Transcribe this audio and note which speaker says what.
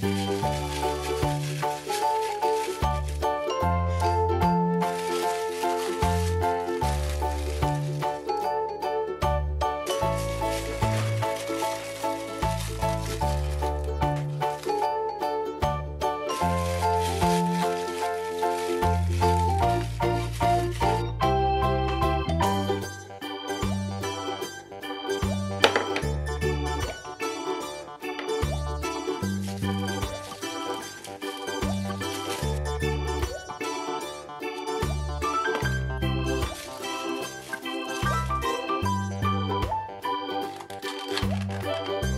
Speaker 1: Bye. Bye.